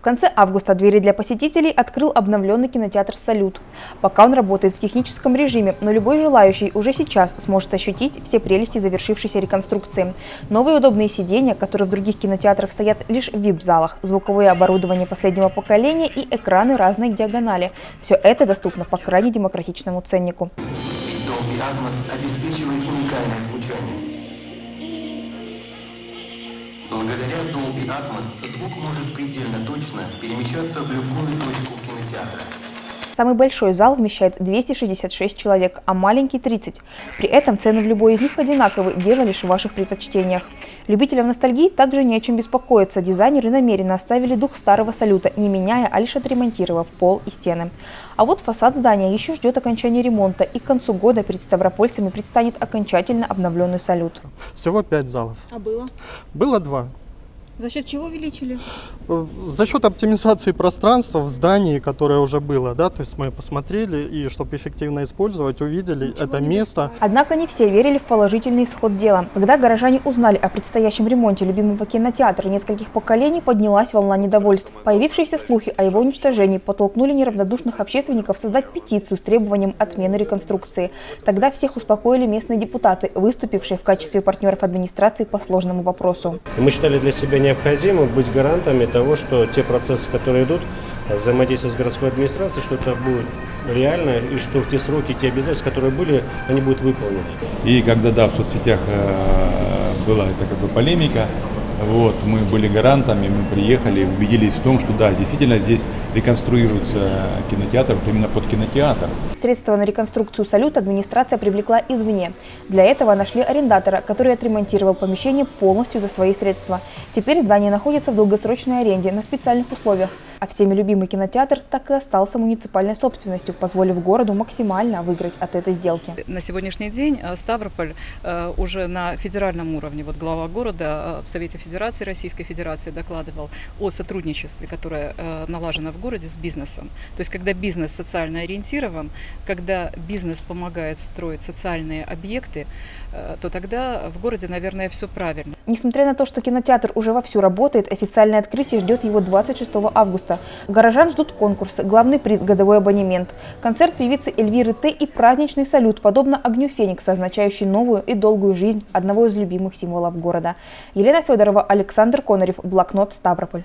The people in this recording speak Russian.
В конце августа двери для посетителей открыл обновленный кинотеатр «Салют». Пока он работает в техническом режиме, но любой желающий уже сейчас сможет ощутить все прелести завершившейся реконструкции. Новые удобные сиденья, которые в других кинотеатрах стоят лишь в VIP-залах, звуковое оборудование последнего поколения и экраны разной диагонали. Все это доступно по крайне демократичному ценнику. Обеспечивает уникальное звучание. Благодаря Dolby Atmos звук может предельно точно перемещаться в любую точку кинотеатра. Самый большой зал вмещает 266 человек, а маленький 30. При этом цены в любой из них одинаковы, дело лишь в ваших предпочтениях. Любителям ностальгии также не о чем беспокоиться. Дизайнеры намеренно оставили дух старого салюта, не меняя, а лишь отремонтировав пол и стены. А вот фасад здания еще ждет окончания ремонта, и к концу года перед ставропольцами предстанет окончательно обновленный салют. Всего пять залов. А было? Было два. За счет чего увеличили? Э, За счет оптимизации пространства в здании, которое уже было, да, то есть мы посмотрели и чтобы эффективно использовать, увидели это место. Однако не все верили в положительный исход дела. Когда горожане узнали о предстоящем ремонте любимого кинотеатра нескольких поколений, поднялась волна недовольств. Появившиеся слухи о его уничтожении подтолкнули неравнодушных общественников создать петицию с требованием отмены реконструкции. Тогда всех успокоили местные депутаты, выступившие в качестве партнеров администрации по сложному вопросу. Мы считали для себя необходимым быть гарантами того, что те процессы, которые идут, взаимодействие с городской администрацией, что это будет реально и что в те сроки, те обязательства, которые были, они будут выполнены. И когда, да, в соцсетях э, была эта как бы полемика, вот, мы были гарантами, мы приехали, убедились в том, что да, действительно здесь реконструируется кинотеатр, вот именно под кинотеатр. Средства на реконструкцию салюта администрация привлекла извне. Для этого нашли арендатора, который отремонтировал помещение полностью за свои средства. Теперь здание находится в долгосрочной аренде на специальных условиях. А всеми любимый кинотеатр так и остался муниципальной собственностью, позволив городу максимально выиграть от этой сделки. На сегодняшний день э, Ставрополь э, уже на федеральном уровне, вот глава города э, в Совете Федерации Российской Федерации докладывал о сотрудничестве, которое налажено в городе с бизнесом. То есть, когда бизнес социально ориентирован, когда бизнес помогает строить социальные объекты, то тогда в городе, наверное, все правильно. Несмотря на то, что кинотеатр уже вовсю работает, официальное открытие ждет его 26 августа. Горожан ждут конкурсы, главный приз – годовой абонемент, концерт певицы Эльвиры Т. и праздничный салют, подобно огню Феникса, означающий новую и долгую жизнь одного из любимых символов города. Елена Федорова, Александр Конорев, Блокнот, Ставрополь.